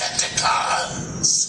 Decepticons.